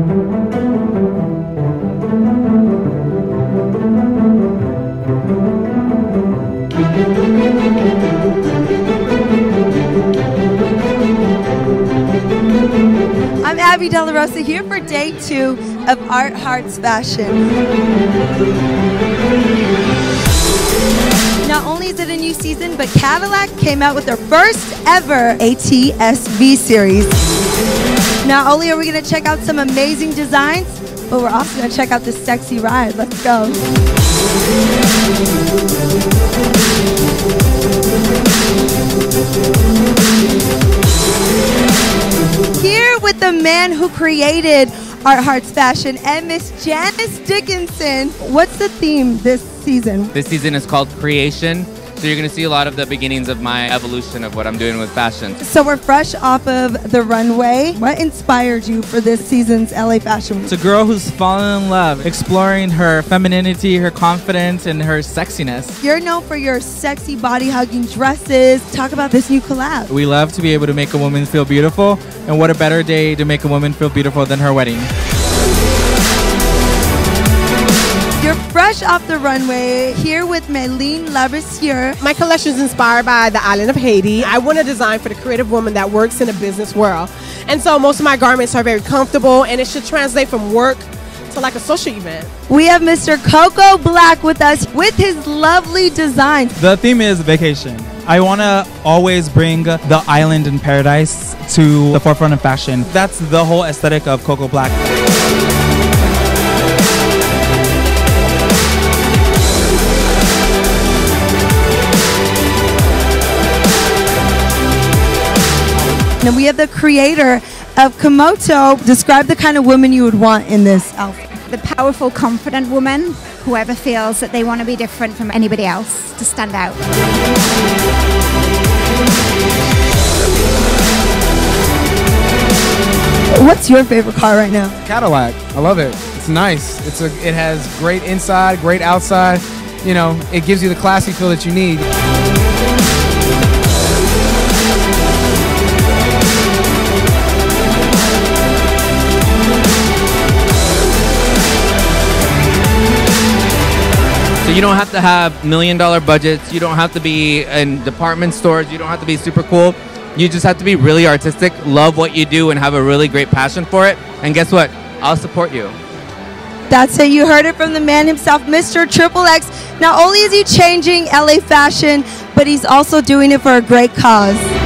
I'm Abby De La Rosa here for day two of Art Hearts Fashion. Not only is it a new season, but Cadillac came out with their first ever ATSV series. Not only are we going to check out some amazing designs, but we're also going to check out this sexy ride. Let's go. Here with the man who created Art Hearts Fashion and Miss Janice Dickinson. What's the theme this season? This season is called Creation. So you're going to see a lot of the beginnings of my evolution of what I'm doing with fashion. So we're fresh off of the runway. What inspired you for this season's LA Fashion Week? It's a girl who's fallen in love, exploring her femininity, her confidence, and her sexiness. You're known for your sexy body hugging dresses. Talk about this new collab. We love to be able to make a woman feel beautiful, and what a better day to make a woman feel beautiful than her wedding. You're fresh off the runway here with Meline Laversier. My collection is inspired by the island of Haiti. I want to design for the creative woman that works in a business world. And so most of my garments are very comfortable and it should translate from work to like a social event. We have Mr. Coco Black with us with his lovely designs. The theme is vacation. I want to always bring the island and paradise to the forefront of fashion. That's the whole aesthetic of Coco Black. And we have the creator of Komoto. Describe the kind of woman you would want in this outfit. the powerful, confident woman, whoever feels that they want to be different from anybody else, to stand out. What's your favorite car right now? Cadillac. I love it. It's nice. It's a. It has great inside, great outside. You know, it gives you the classy feel that you need. So you don't have to have million dollar budgets. You don't have to be in department stores. You don't have to be super cool. You just have to be really artistic, love what you do, and have a really great passion for it. And guess what? I'll support you. That's it. You heard it from the man himself, Mr. Triple X. Not only is he changing LA fashion, but he's also doing it for a great cause.